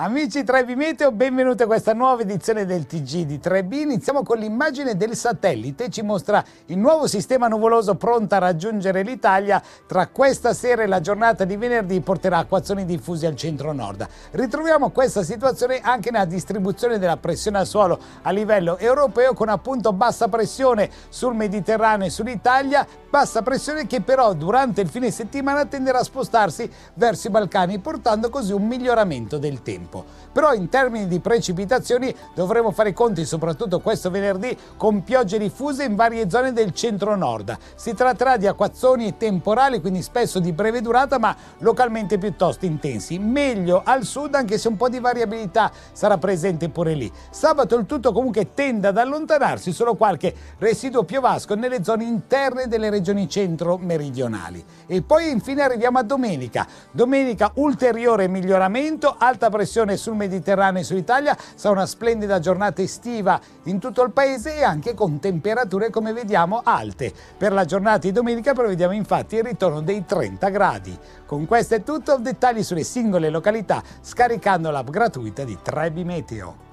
Amici 3B Meteo, benvenuti a questa nuova edizione del TG di 3B. Iniziamo con l'immagine del satellite, ci mostra il nuovo sistema nuvoloso pronto a raggiungere l'Italia. Tra questa sera e la giornata di venerdì porterà acquazzoni diffusi al centro-nord. Ritroviamo questa situazione anche nella distribuzione della pressione al suolo a livello europeo con appunto bassa pressione sul Mediterraneo e sull'Italia, bassa pressione che però durante il fine settimana tenderà a spostarsi verso i Balcani portando così un miglioramento del tempo tempo. Però in termini di precipitazioni dovremo fare i conti soprattutto questo venerdì con piogge diffuse in varie zone del centro-nord. Si tratterà di acquazzoni temporali, quindi spesso di breve durata ma localmente piuttosto intensi. Meglio al sud anche se un po' di variabilità sarà presente pure lì. Sabato il tutto comunque tende ad allontanarsi, solo qualche residuo piovasco nelle zone interne delle regioni centro-meridionali. E poi infine arriviamo a domenica. Domenica ulteriore miglioramento, alta pressione pressione sul Mediterraneo e sull'Italia, sarà una splendida giornata estiva in tutto il paese e anche con temperature come vediamo alte. Per la giornata di domenica prevediamo infatti il ritorno dei 30 gradi. Con questo è tutto, dettagli sulle singole località scaricando l'app gratuita di Trebi Meteo.